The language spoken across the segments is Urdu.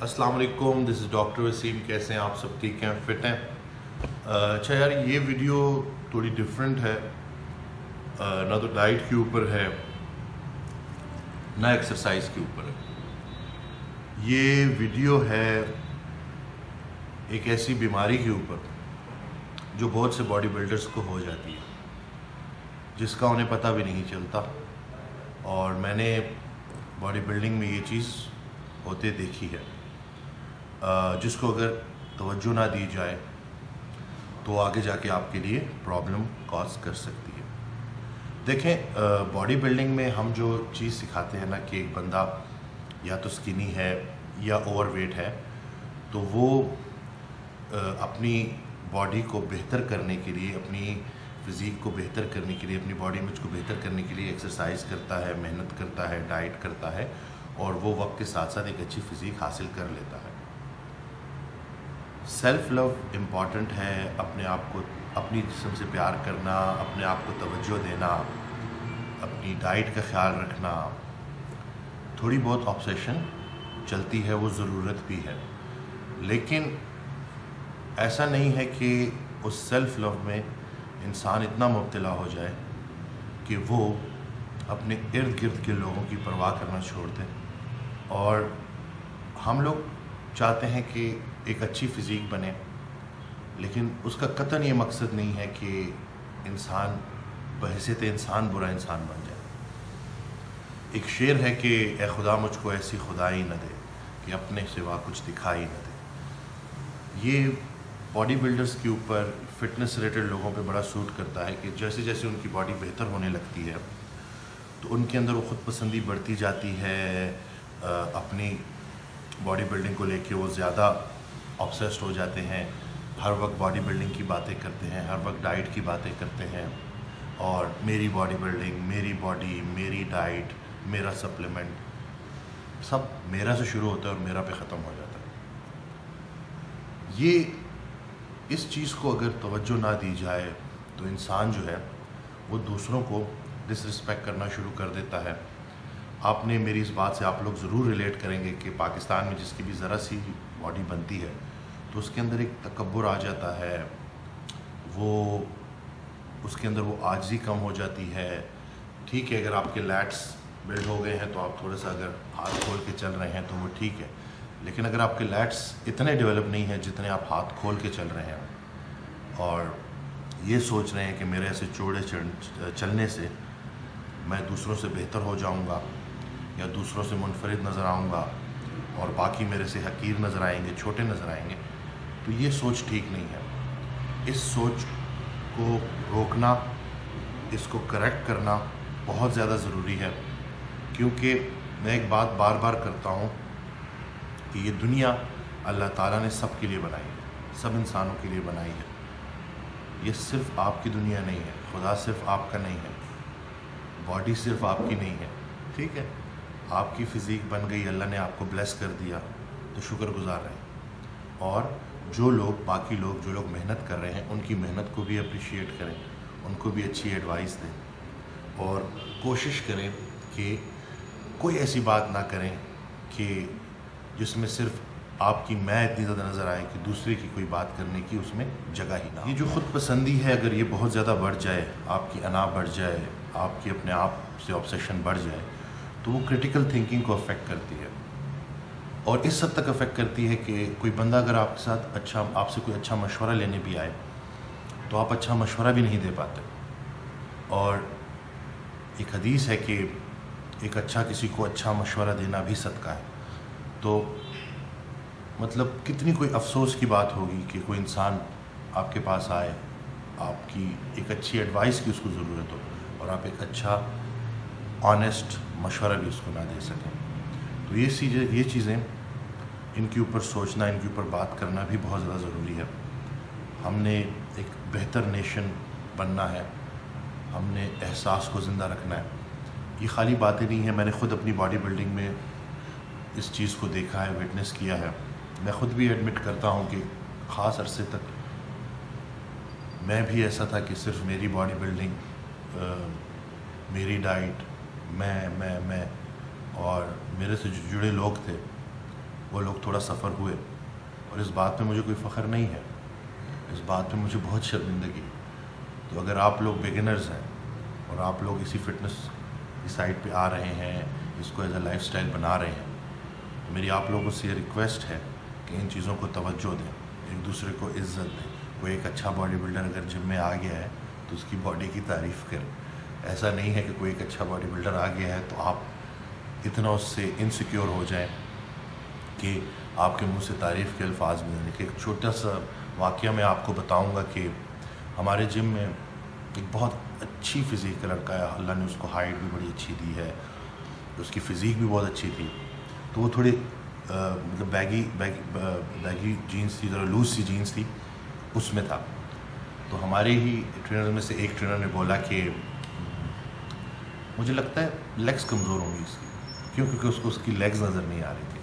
السلام علیکم دس از ڈاکٹر وسیم. کیسے ہیں آپ سب؟ ٹھیک ہیں؟ فٹ ہیں؟ اچھا یار، یہ ویڈیو تھوڑی ڈفرینٹ ہے. نہ تو ڈائٹ کے اوپر ہے، نہ ایکسرسائز کے اوپر ہے. یہ ویڈیو ہے ایک ایسی بیماری کے اوپر جو بہت سے باڈی بلڈرز کو ہو جاتی ہے، جس کا انہیں پتہ بھی نہیں چلتا. اور میں نے باڈی بلڈنگ میں یہ چیز ہوتے دیکھی ہے۔ جس کو اگر توجہ نہ دی جائے تو آگے جا کے آپ کے لیے پرابلم کاز کر سکتی ہے۔ دیکھیں باڈی بلڈنگ میں ہم جو چیز سکھاتے ہیں نا کہ ایک بندہ یا تو سکنی ہے یا اوور ویٹ ہے، تو وہ اپنی باڈی کو بہتر کرنے کے لیے، اپنی فزیک کو بہتر کرنے کے لیے، اپنی باڈی امیج کو بہتر کرنے کے لیے ایکسرسائز کرتا ہے، محنت کرتا ہے ڈائٹ کرتا ہے اور وہ وقت کے ساتھ ساتھ ایک اچھی فزیک حاصل کر لیتا ہے۔ سیلف لو امپورٹنٹ ہے اپنے آپ کو، اپنی جسم سے پیار کرنا، اپنے آپ کو توجہ دینا، اپنی ڈائٹ کا خیال رکھنا۔ تھوڑی بہت آپسیشن چلتی ہے، وہ ضرورت بھی ہے۔ لیکن ایسا نہیں ہے کہ اس سیلف لو میں انسان اتنا مبتلا ہو جائے کہ وہ اپنے ارد گرد کے لوگوں کی پرواہ کرنا چھوڑ دے۔ اور ہم لوگ چاہتے ہیں کہ ایک اچھی فزیک بنے، لیکن اس کا قطن یہ مقصد نہیں ہے کہ انسان بحثیت انسان برا انسان بن جائے۔ ایک شعر ہے کہ اے خدا مجھ کو ایسی خدائی نہ دے کہ اپنے سوا کچھ دکھائی نہ دے۔ یہ باڈی بلڈرز کے اوپر فٹنس ریلیٹڈ لوگوں پہ بڑا سوٹ کرتا ہے کہ جیسے جیسے ان کی باڈی بہتر ہونے لگتی ہے، تو ان کے اندر وہ خود پسندی بڑھتی جاتی ہے، اپنی باڈی بلڈنگ کو لے کے وہ زیادہ آبسیسڈ ہو جاتے ہیں۔ ہر وقت باڈی بلڈنگ کی باتیں کرتے ہیں، ہر وقت ڈائٹ کی باتیں کرتے ہیں۔ اور میری باڈی بلڈنگ، میری باڈی، میری ڈائٹ، میرا سپلیمنٹ سب میرا سے شروع ہوتا ہے اور میرا پہ ختم ہو جاتا ہے۔ یہ اس چیز کو اگر توجہ نہ دی جائے تو انسان جو ہے وہ دوسروں کو ڈس رسپیکٹ کرنا شروع کر دیتا ہے۔ آپ نے میری اس بات سے آپ لوگ ضرور ریلیٹ کریں گے کہ پاکستان میں جس کی بھی ذرا سی باڈی بنتی ہے، تو اس کے اندر ایک تکبر آ جاتا ہے، وہ اس کے اندر وہ آجزی کم ہو جاتی ہے۔ ٹھیک ہے، اگر آپ کے لیٹس بلڈ ہو گئے ہیں تو آپ تھوڑا سا اگر ہاتھ کھول کے چل رہے ہیں تو وہ ٹھیک ہے۔ لیکن اگر آپ کے لیٹس اتنے ڈیولپ نہیں ہیں جتنے آپ ہاتھ کھول کے چل رہے ہیں۔ اور یہ سوچ رہے ہیں کہ میرے ایسے چوڑے چلنے سے میں دوسروں سے بہتر ہو جاؤں گا۔ یا دوسروں سے منفرد نظر آؤں گا اور باقی میرے سے حقیر نظر آئیں گے، چھوٹے نظر آئیں گے، تو یہ سوچ ٹھیک نہیں ہے۔ اس سوچ کو روکنا، اس کو کریکٹ کرنا بہت زیادہ ضروری ہے، کیونکہ میں ایک بات بار بار کرتا ہوں کہ یہ دنیا اللہ تعالیٰ نے سب کے لیے بنائی ہے، سب انسانوں کے لیے بنائی ہے۔ یہ صرف آپ کی دنیا نہیں ہے، خدا صرف آپ کا نہیں ہے، باڈی صرف آپ کی نہیں ہے، ٹھیک ہے؟ آپ کی فزیک بن گئی، اللہ نے آپ کو بلیس کر دیا، تو شکر گزار رہیں اور جو لوگ، باقی لوگ، جو لوگ محنت کر رہے ہیں، ان کی محنت کو بھی اپریشیٹ کریں، ان کو بھی اچھی ایڈوائس دیں۔ اور کوشش کریں کہ کوئی ایسی بات نہ کریں کہ جس میں صرف آپ کی میں اتنی زیادہ نظر آئے کہ دوسرے کی کوئی بات کرنے کی اس میں جگہ ہی نہ یہ جو خود پسندی ہے، اگر یہ بہت زیادہ بڑھ جائے، آپ کی انا بڑھ جائے، آپ کی اپنے آپ سے آبسیشن بڑھ جائے تو وہ کرٹیکل تھنکنگ کو افیکٹ کرتی ہے۔ اور اس حد تک افیکٹ کرتی ہے کہ کوئی بندہ اگر آپ کے ساتھ اچھا آپ سے کوئی اچھا مشورہ لینے بھی آئے، تو آپ اچھا مشورہ بھی نہیں دے پاتے۔ اور ایک حدیث ہے کہ ایک اچھا کسی کو اچھا مشورہ دینا بھی صدقہ ہے۔ تو مطلب کتنی کوئی افسوس کی بات ہوگی کہ کوئی انسان آپ کے پاس آئے، آپ کی ایک اچھی ایڈوائس کی اس کو ضرورت ہو اور آپ ایک اچھا آنیسٹ مشورہ بھی اس کو نہ دے سکیں۔ تو یہ چیزیں یہ چیزیں، ان کے اوپر سوچنا، ان کے اوپر بات کرنا بھی بہت زیادہ ضروری ہے۔ ہم نے ایک بہتر نیشن بننا ہے۔ ہم نے احساس کو زندہ رکھنا ہے۔ یہ خالی باتیں نہیں ہیں۔ میں نے خود اپنی باڈی بلڈنگ میں اس چیز کو دیکھا ہے، وٹنس کیا ہے۔ میں خود بھی ایڈمٹ کرتا ہوں کہ خاص عرصے تک میں بھی ایسا تھا کہ صرف میری باڈی بلڈنگ میری ڈائٹ میں میں میں اور میرے سے جو جڑے لوگ تھے، وہ لوگ تھوڑا سفر ہوئے اور اس بات میں مجھے کوئی فخر نہیں ہے۔ اس بات میں مجھے بہت شرمندگی تو اگر آپ لوگ بگنرز ہیں اور آپ لوگ اسی فٹنس کی سائٹ پہ آ رہے ہیں، اس کو ایز اے لائف سٹائل بنا رہے ہیں، تو میری آپ لوگوں سے یہ ریکویسٹ ہے کہ ان چیزوں کو توجہ دیں۔ ایک دوسرے کو عزت دیں۔ کوئی ایک اچھا باڈی بلڈر اگر جم میں آ گیا ہے تو اس کی باڈی کی تعریف کریں۔ ایسا نہیں ہے کہ کوئی ایک اچھا باڈی بلڈر آ گیا ہے تو آپ اتنا اس سے انسیکیور ہو جائیں کہ آپ کے منہ سے تعریف کے الفاظ میں کہ ایک چھوٹا سا واقعہ میں آپ کو بتاؤں گا کہ ہمارے جم میں ایک بہت اچھی فزیک کا لڑکا ہے۔ اللہ نے اس کو ہائٹ بھی بڑی اچھی دی ہے، اس کی فزیک بھی بہت اچھی تھی۔ تو وہ تھوڑی مطلب بیگی بیگی جینس تھی، ذرا لوز سی جینس تھی، اس میں تھا۔ تو ہمارے ہی ٹرینر میں سے ایک ٹرینر نے بولا کہ مجھے لگتا ہے لیگس کمزور ہوں گی اس کی، کیوں؟ کیونکہ اس کو اس کی لیگز نظر نہیں آ رہی تھی۔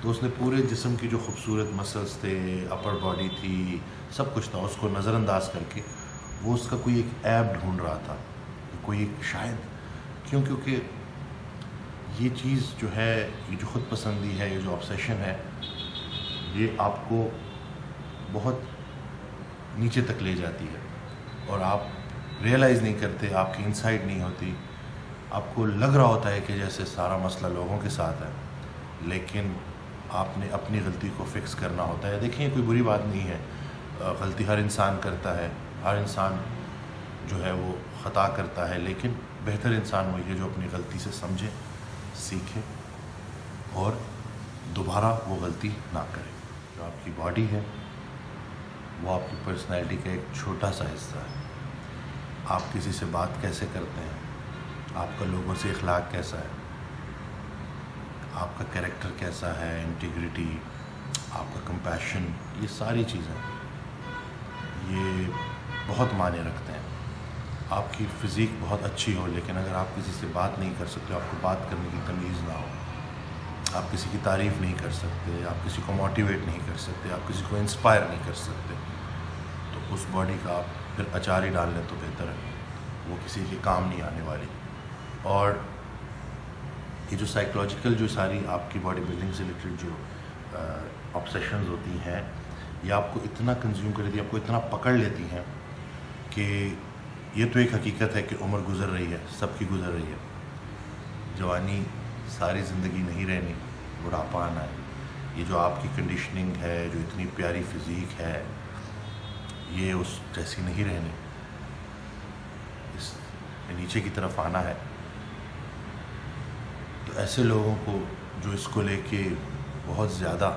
تو اس نے پورے جسم کی جو خوبصورت مسلس تھے اپر باڈی تھی، سب کچھ تھا، اس کو نظر انداز کر کے وہ اس کا کوئی ایک ایپ ڈھونڈ رہا تھا، کوئی ایک شاید۔ کیوں؟ کیونکہ یہ چیز جو ہے، یہ جو خود پسندی ہے، یہ جو آبسیشن ہے، یہ آپ کو بہت نیچے تک لے جاتی ہے اور آپ ریئلائز نہیں کرتے، آپ کی انسائٹ نہیں ہوتی۔ آپ کو لگ رہا ہوتا ہے کہ جیسے سارا مسئلہ لوگوں کے ساتھ ہے، لیکن آپ نے اپنی غلطی کو فکس کرنا ہوتا ہے۔ دیکھیں کوئی بری بات نہیں ہے۔ غلطی ہر انسان کرتا ہے۔ ہر انسان جو ہے وہ خطا کرتا ہے، لیکن بہتر انسان وہی ہے جو اپنی غلطی سے سمجھے، سیکھے اور دوبارہ وہ غلطی نہ کرے۔ جو آپ کی باڈی ہے، وہ آپ کی پرسنالٹی کا ایک چھوٹا سا حصہ ہے۔ آپ کسی سے بات کیسے کرتے ہیں؟ آپ کا لوگوں سے اخلاق کیسا ہے؟ آپ کا کریکٹر کیسا ہے؟ انٹیگریٹی آپ کا کمپیشن یہ ساری چیزیں یہ بہت معنی رکھتے ہیں۔ آپ کی فزیک بہت اچھی ہو، لیکن اگر آپ کسی سے بات نہیں کر سکتے، آپ کو بات کرنے کی تمیز نہ ہو، آپ کسی کی تعریف نہیں کر سکتے، آپ کسی کو موٹیویٹ نہیں کر سکتے، آپ کسی کو انسپائر نہیں کر سکتے، تو اس باڈی کا آپ پھر اچار ہی ڈال لیں تو بہتر ہے۔ وہ کسی کے کام نہیں آنے والی۔ اور یہ جو سائیکلوجیکل جو ساری آپ کی باڈی بلڈنگ سے ریلیٹڈ جو آپسیشنز ہوتی ہیں، یہ آپ کو اتنا کنزیوم کر دیتی آپ کو اتنا پکڑ لیتی ہیں کہ یہ تو ایک حقیقت ہے کہ عمر گزر رہی ہے، سب کی گزر رہی ہے۔ جوانی ساری زندگی نہیں رہنی بڑھاپا آنا ہے یہ جو آپ کی کنڈیشننگ ہے، جو اتنی پیاری فزیک ہے، یہ اس جیسی نہیں رہنی۔ اس نیچے کی طرف آنا ہے۔ تو ایسے لوگوں کو جو اس کو لے کے بہت زیادہ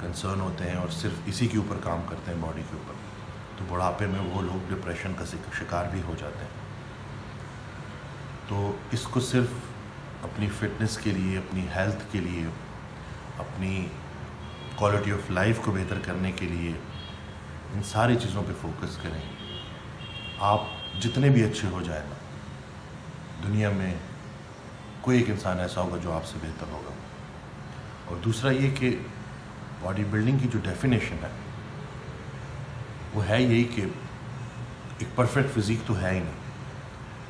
کنسرن ہوتے ہیں اور صرف اسی کے اوپر کام کرتے ہیں باڈی کے اوپر، تو بڑھاپے میں وہ لوگ ڈپریشن کا شکار بھی ہو جاتے ہیں۔ تو اس کو صرف اپنی فٹنس کے لیے، اپنی ہیلتھ کے لیے، اپنی کوالٹی آف لائف کو بہتر کرنے کے لیے ان ساری چیزوں پہ فوکس کریں۔ آپ جتنے بھی اچھے ہو جائیں نا دنیا میں کوئی ایک انسان ایسا ہوگا جو آپ سے بہتر ہوگا۔ اور دوسرا یہ کہ باڈی بلڈنگ کی جو ڈیفینیشن ہے، وہ ہے یہی کہ ایک پرفیکٹ فزیک تو ہے ہی نہیں۔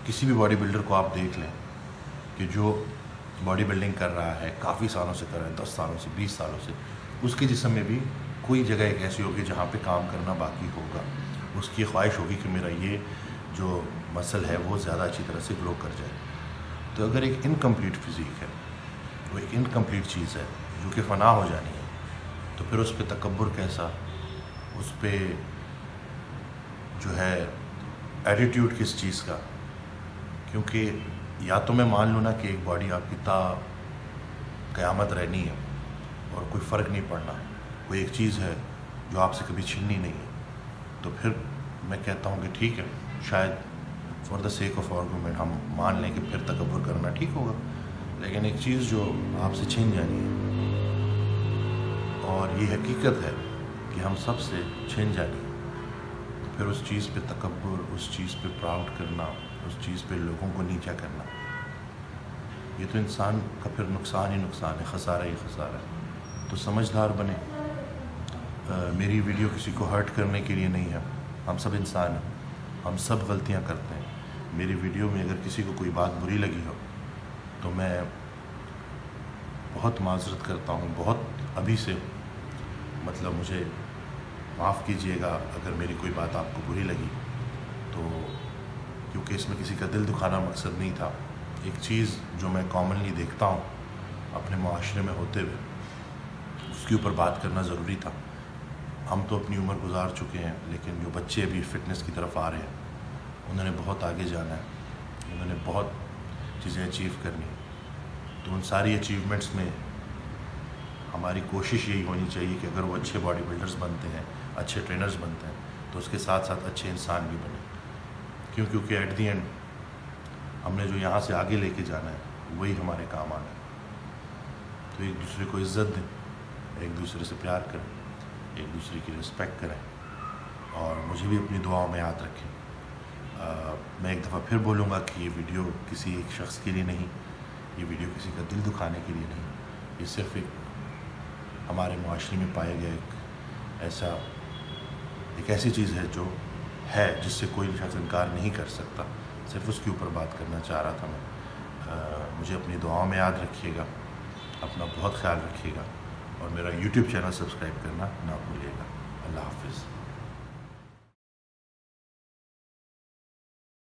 کسی بھی باڈی بلڈر کو آپ دیکھ لیں کہ جو باڈی بلڈنگ کر رہا ہے، کافی سالوں سے کر رہا ہے، دس سالوں سے، بیس سالوں سے، اس کے جسم میں بھی کوئی جگہ ایک ایسی ہوگی جہاں پہ کام کرنا باقی ہوگا۔ اس کی خواہش ہوگی کہ میرا یہ جو مسل ہے وہ زیادہ اچھی طرح سے گلو کر جائے۔ تو اگر ایک انکمپلیٹ فزیک ہے، وہ ایک انکمپلیٹ چیز ہے جو کہ فنا ہو جانی ہے، تو پھر اس پہ تکبر کیسا؟ اس پہ جو ہے ایٹیٹیوڈ کس چیز کا؟ کیونکہ یا تو میں مان لوں نا کہ ایک باڈی آپ کی تا قیامت رہنی ہے اور کوئی فرق نہیں پڑنا۔ کوئی ایک چیز ہے جو آپ سے کبھی چھننی نہیں ہے۔ تو پھر میں کہتا ہوں کہ ٹھیک ہے، شاید for the sake of argument ہم مان لیں کہ پھر تکبر کرنا ٹھیک ہوگا۔ لیکن ایک چیز جو آپ سے چھین جانی ہے اور یہ حقیقت ہے کہ ہم سب سے چھین جانی ہے پھر اس چیز پہ تکبر، اس چیز پہ پراؤڈ کرنا، اس چیز پہ لوگوں کو نیچا کرنا۔ یہ تو انسان کا پھر نقصان ہی نقصان ہے، خسارہ ہی خسارہ ہے۔ تو سمجھدار بنے میری ویڈیو کسی کو ہرٹ کرنے کے لیے نہیں ہے۔ ہم سب انسان ہیں۔ ہم سب غلطیاں کرتے ہیں۔ میری ویڈیو میں اگر کسی کو کوئی بات بری لگی ہو، تو میں بہت معذرت کرتا ہوں، بہت ابھی سے۔ مطلب مجھے معاف کیجیے گا اگر میری کوئی بات آپ کو بری لگی۔ تو کیونکہ اس میں کسی کا دل دکھانا مقصد نہیں تھا۔ ایک چیز جو میں کامنلی دیکھتا ہوں اپنے معاشرے میں ہوتے ہوئے، اس کے اوپر بات کرنا ضروری تھا۔ ہم تو اپنی عمر گزار چکے ہیں، لیکن جو بچے ابھی فٹنس کی طرف آ رہے ہیں انہوں نے بہت آگے جانا ہے، انہوں نے بہت چیزیں اچیو کرنی تو ان ساری اچیومنٹس میں ہماری کوشش یہی ہونی چاہیے کہ اگر وہ اچھے باڈی بلڈرز بنتے ہیں، اچھے ٹرینرز بنتے ہیں، تو اس کے ساتھ ساتھ اچھے انسان بھی بنے۔ کیوں؟ کیونکہ ایٹ دی اینڈ ہم نے جو یہاں سے آگے لے کے جانا ہے، وہی ہمارے کام آنا ہے۔ تو ایک دوسرے کو عزت دیں، ایک دوسرے سے پیار کریں، ایک دوسرے کی رسپیکٹ کریں۔ اور مجھے بھی اپنی دعاؤں میں یاد رکھیں۔ میں ایک دفعہ پھر بولوں گا کہ یہ ویڈیو کسی ایک شخص کے لیے نہیں، یہ ویڈیو کسی کا دل دکھانے کے لیے نہیں۔ یہ صرف ایک ہمارے معاشرے میں پایا گیا ایک ایسا، ایک ایسی چیز ہے جو ہے جس سے کوئی شخص انکار نہیں کر سکتا۔ صرف اس کے اوپر بات کرنا چاہ رہا تھا میں۔ مجھے اپنی دعاؤں میں یاد رکھیے گا، اپنا بہت خیال رکھیے گا اور میرا یوٹیوب چینل سبسکرائب کرنا نہ بھولیے گا۔ اللہ حافظ۔